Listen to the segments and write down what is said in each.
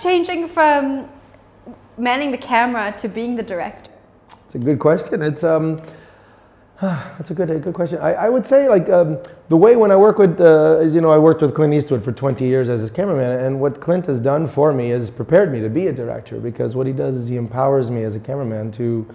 changing from manning the camera to being the director? It's a good question. It's um, that's a good, a good question. I, I would say like um, the way when I work with, uh, is you know, I worked with Clint Eastwood for 20 years as his cameraman, and what Clint has done for me is prepared me to be a director because what he does is he empowers me as a cameraman to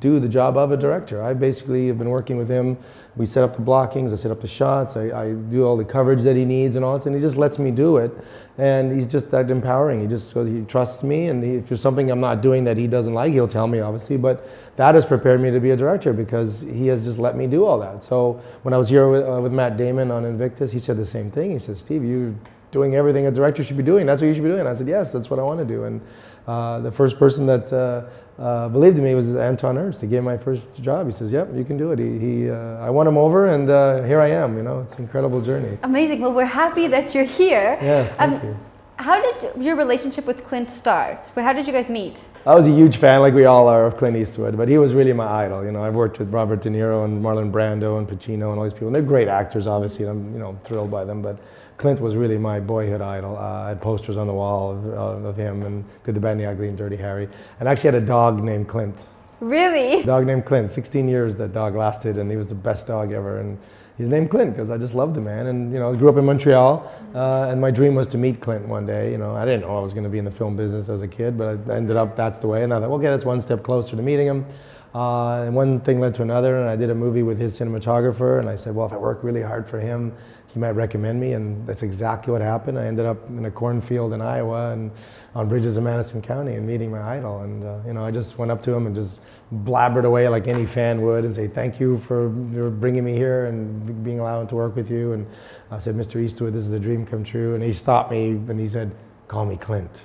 do the job of a director. I basically have been working with him. We set up the blockings, I set up the shots, I, I do all the coverage that he needs and all this, and he just lets me do it. And he's just that empowering. He just he trusts me, and he, if there's something I'm not doing that he doesn't like, he'll tell me, obviously. But that has prepared me to be a director because he has just let me do all that. So when I was here with, uh, with Matt Damon on Invictus, he said the same thing. He said, Steve, you doing everything a director should be doing. That's what you should be doing. And I said, yes, that's what I want to do. And uh, the first person that uh, uh, believed in me was Anton Ernst. He gave my first job. He says, "Yep, you can do it." He, he uh, I won him over, and uh, here I am. You know, it's an incredible journey. Amazing. Well, we're happy that you're here. Yes, thank um, you. How did your relationship with Clint start? How did you guys meet? I was a huge fan, like we all are, of Clint Eastwood, but he was really my idol. You know, I've worked with Robert De Niro and Marlon Brando and Pacino and all these people. And they're great actors, obviously, and I'm you know thrilled by them. But Clint was really my boyhood idol. Uh, I had posters on the wall of, uh, of, him and Good, the Bad, and the Ugly and Dirty Harry. And I actually had a dog named Clint. Really? A dog named Clint. 16 years that dog lasted, and he was the best dog ever. And he's named Clint because I just loved the man. And you know, I grew up in Montreal, uh, and my dream was to meet Clint one day. You know, I didn't know I was going to be in the film business as a kid, but I ended up that's the way. And I thought, okay, that's one step closer to meeting him. Uh, and one thing led to another, and I did a movie with his cinematographer. And I said, well, if I work really hard for him, he might recommend me, and that's exactly what happened. I ended up in a cornfield in Iowa and on bridges of Madison County and meeting my idol. And uh, you know, I just went up to him and just blabbered away like any fan would and say, "Thank you for bringing me here and being allowed to work with you." And I said, "Mr. Eastwood, this is a dream come true." And he stopped me and he said, "Call me Clint."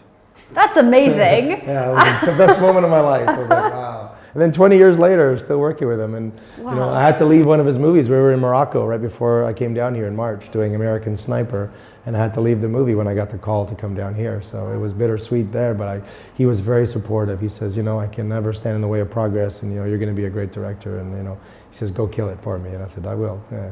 That's amazing. yeah, it was the best moment of my life. I was like, wow. And then 20 years later, I was still working with him. And wow. you know, I had to leave one of his movies. We were in Morocco right before I came down here in March doing American Sniper, and I had to leave the movie when I got the call to come down here. So it was bittersweet there, but I, he was very supportive. He says, you know, I can never stand in the way of progress, and you know, you're going to be a great director. And you know, he says, go kill it for me. And I said, I will. Yeah.